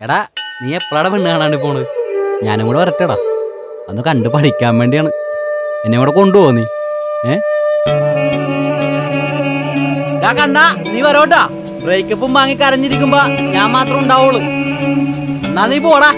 എടാ നീ എപ്പോഴാണ് പെണ്ണ് കാണാണ്ട് പോണ് ഞാനും കൂടെ വരട്ടെടാ. അന്ന് കണ്ട് പഠിക്കാൻ വേണ്ടിയാണ്. എന്നെ കൂടെ കൊണ്ടുപോകുന്നു നീ? ഏ? കണ്ട നീ വരോട്ടാ. ബ്രേക്കപ്പും വാങ്ങി കരഞ്ഞിരിക്കുമ്പോ ഞാൻ മാത്രം ഉണ്ടാവുള്ളൂ. എന്നാ നീ പോടാ.